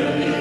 Amen.